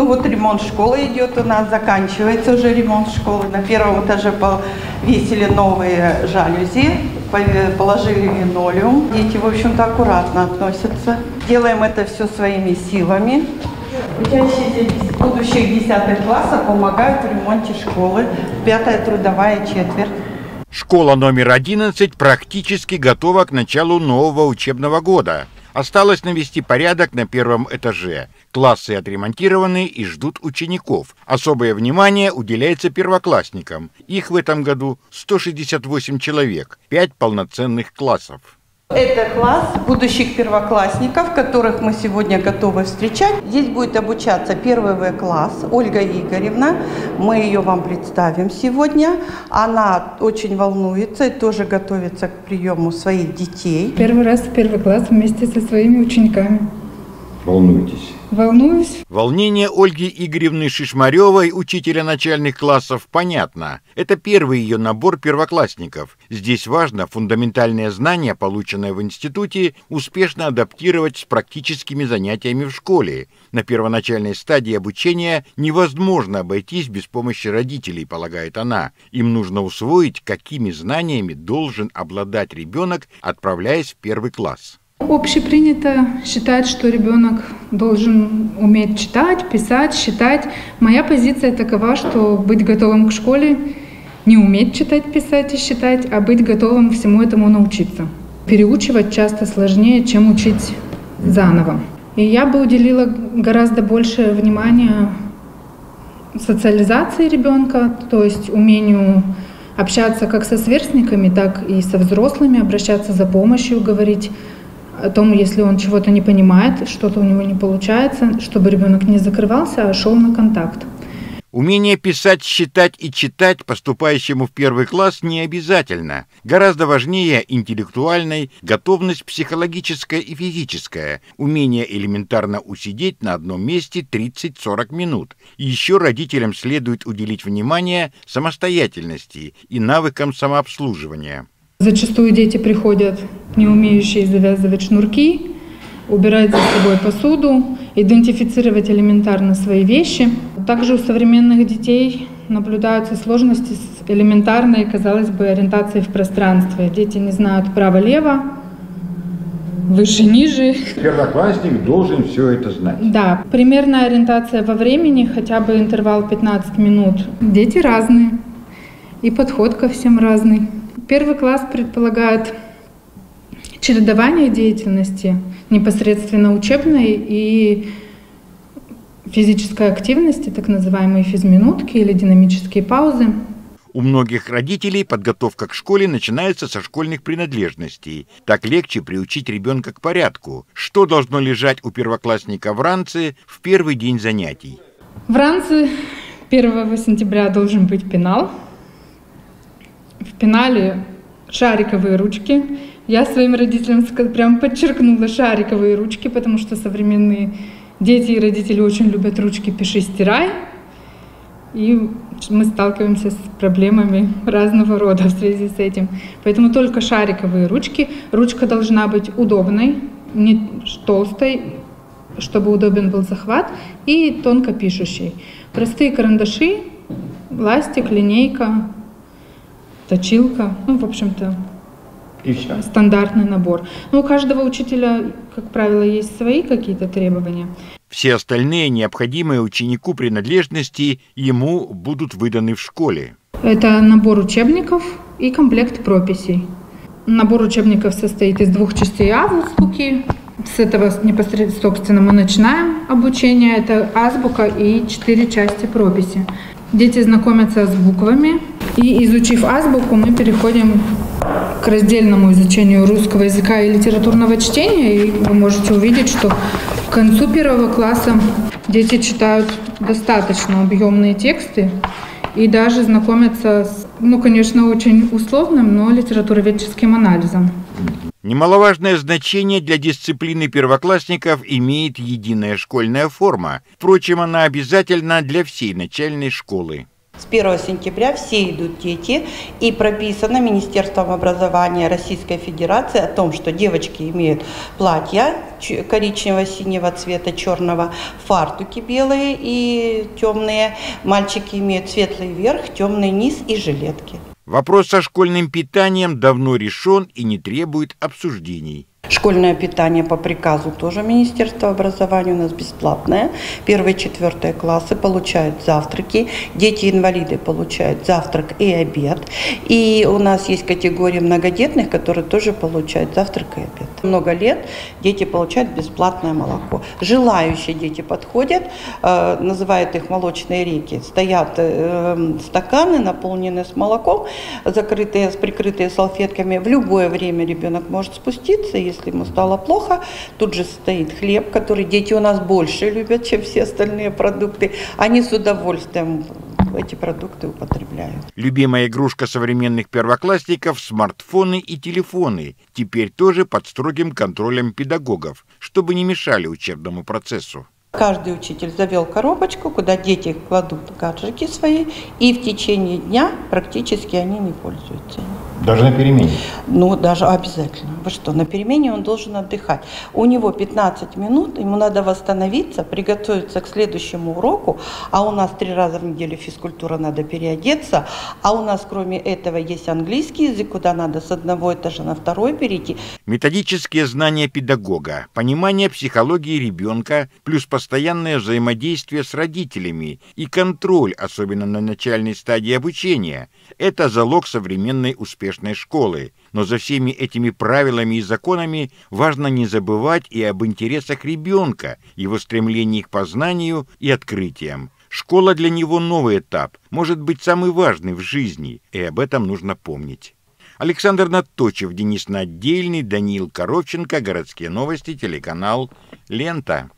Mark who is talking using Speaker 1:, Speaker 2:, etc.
Speaker 1: Ну вот ремонт школы идет у нас, заканчивается уже ремонт школы. На первом этаже повесили новые жалюзи, положили линолеум. Дети, в общем-то, аккуратно относятся. Делаем это все своими силами. Учащиеся будущих 10 классов помогают в ремонте школы. Пятая трудовая четверть.
Speaker 2: Школа номер 11 практически готова к началу нового учебного года. Осталось навести порядок на первом этаже. Классы отремонтированы и ждут учеников. Особое внимание уделяется первоклассникам. Их в этом году 168 человек, 5 полноценных классов.
Speaker 1: Это класс будущих первоклассников, которых мы сегодня готовы встречать. Здесь будет обучаться первый В-класс Ольга Игоревна. Мы ее вам представим сегодня. Она очень волнуется и тоже готовится к приему своих детей.
Speaker 3: Первый раз в первый класс вместе со своими учениками.
Speaker 2: Волнуйтесь.
Speaker 3: Волнуюсь.
Speaker 2: Волнение Ольги Игоревны Шишмаревой, учителя начальных классов, понятно. Это первый ее набор первоклассников. Здесь важно фундаментальные знания, полученные в институте, успешно адаптировать с практическими занятиями в школе. На первоначальной стадии обучения невозможно обойтись без помощи родителей, полагает она. Им нужно усвоить, какими знаниями должен обладать ребенок, отправляясь в первый класс.
Speaker 3: Общепринято считать, что ребенок должен уметь читать, писать, считать. Моя позиция такова, что быть готовым к школе не уметь читать, писать и считать, а быть готовым всему этому научиться. Переучивать часто сложнее, чем учить заново. И я бы уделила гораздо больше внимания социализации ребенка, то есть умению общаться как со сверстниками, так и со взрослыми, обращаться за помощью, говорить о том, если он чего-то не понимает, что-то у него не получается, чтобы ребенок не закрывался, а шел на контакт.
Speaker 2: Умение писать, считать и читать поступающему в первый класс не обязательно. Гораздо важнее интеллектуальной готовность психологическая и физическая, умение элементарно усидеть на одном месте 30-40 минут. Еще родителям следует уделить внимание самостоятельности и навыкам самообслуживания.
Speaker 3: Зачастую дети приходят, не умеющие завязывать шнурки, убирать за собой посуду, идентифицировать элементарно свои вещи. Также у современных детей наблюдаются сложности с элементарной, казалось бы, ориентацией в пространстве. Дети не знают право-лево, выше-ниже.
Speaker 2: Первоклассник должен все это знать.
Speaker 3: Да, примерная ориентация во времени, хотя бы интервал 15 минут. Дети разные, и подход ко всем разный. Первый класс предполагает чередование деятельности, непосредственно учебной и физической активности, так называемые физминутки или динамические паузы.
Speaker 2: У многих родителей подготовка к школе начинается со школьных принадлежностей. Так легче приучить ребенка к порядку. Что должно лежать у первоклассника в ранце в первый день занятий?
Speaker 3: В ранце 1 сентября должен быть пенал – в пенале шариковые ручки. Я своим родителям прям подчеркнула шариковые ручки, потому что современные дети и родители очень любят ручки «пиши, стирай». И мы сталкиваемся с проблемами разного рода в связи с этим. Поэтому только шариковые ручки. Ручка должна быть удобной, не толстой, чтобы удобен был захват, и тонко пишущей. Простые карандаши, ластик, линейка, точилка, ну, в общем-то, и все. стандартный набор. Но у каждого учителя, как правило, есть свои какие-то требования.
Speaker 2: Все остальные необходимые ученику принадлежности ему будут выданы в школе.
Speaker 3: Это набор учебников и комплект прописей. Набор учебников состоит из двух частей азбуки. С этого непосредственно, собственно, мы начинаем обучение. Это азбука и четыре части прописи. Дети знакомятся с буквами, и изучив азбуку, мы переходим к раздельному изучению русского языка и литературного чтения. И вы можете увидеть, что к концу первого класса дети читают достаточно объемные тексты и даже знакомятся с, ну, конечно, очень условным, но литературоведческим анализом.
Speaker 2: Немаловажное значение для дисциплины первоклассников имеет единая школьная форма. Впрочем, она обязательна для всей начальной школы.
Speaker 1: С 1 сентября все идут дети, и прописано Министерством образования Российской Федерации о том, что девочки имеют платья коричневого, синего цвета, черного, фартуки белые и темные, мальчики имеют светлый верх, темный низ и жилетки.
Speaker 2: Вопрос со школьным питанием давно решен и не требует обсуждений.
Speaker 1: Школьное питание по приказу тоже Министерства образования у нас бесплатное. Первые, четвертые классы получают завтраки. Дети-инвалиды получают завтрак и обед. И у нас есть категория многодетных, которые тоже получают завтрак и обед. Много лет дети получают бесплатное молоко. Желающие дети подходят, э, называют их молочные реки. Стоят э, стаканы, наполненные с молоком, закрытые, с прикрытые салфетками. В любое время ребенок может спуститься, если если ему стало плохо, тут же стоит хлеб, который дети у нас больше любят, чем все остальные продукты. Они с удовольствием эти продукты употребляют.
Speaker 2: Любимая игрушка современных первоклассников – смартфоны и телефоны, теперь тоже под строгим контролем педагогов, чтобы не мешали учебному процессу.
Speaker 1: Каждый учитель завел коробочку, куда дети кладут гаджеты свои, и в течение дня практически они не пользуются.
Speaker 2: Даже на перемене?
Speaker 1: Ну, даже обязательно. Вы что, на перемене он должен отдыхать. У него 15 минут, ему надо восстановиться, приготовиться к следующему уроку, а у нас три раза в неделю физкультура, надо переодеться, а у нас кроме этого есть английский язык, куда надо с одного этажа на второй перейти.
Speaker 2: Методические знания педагога, понимание психологии ребенка, плюс постоянное взаимодействие с родителями и контроль, особенно на начальной стадии обучения – это залог современной успешной школы. Но за всеми этими правилами и законами важно не забывать и об интересах ребенка, его стремлении к познанию и открытиям. Школа для него новый этап, может быть самый важный в жизни, и об этом нужно помнить. Александр Наточев, Денис Надельный, Даниил Коровченко, Городские новости, телеканал «Лента».